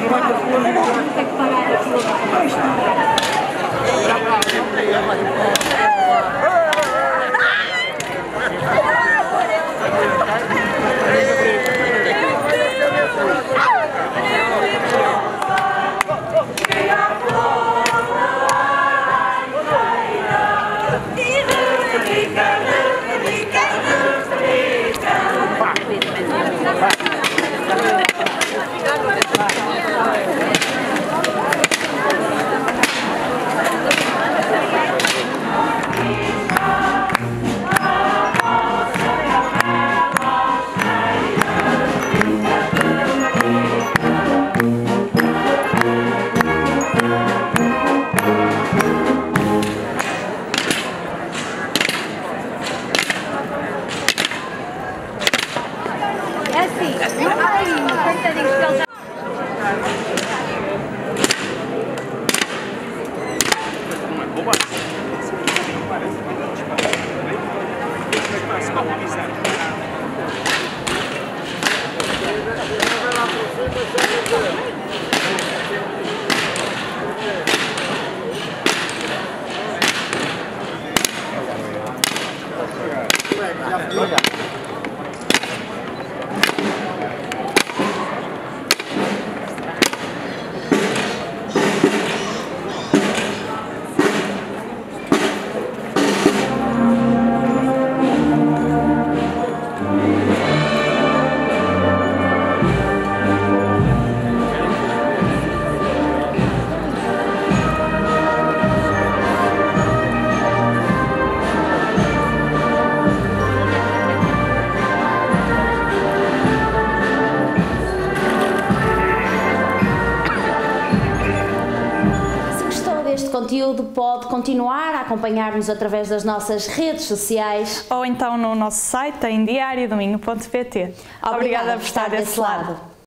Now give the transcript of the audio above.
покажу. Já... deste conteúdo, pode continuar a acompanhar-nos através das nossas redes sociais. Ou então no nosso site em diariodomingo.pt. Obrigada por estar desse lado.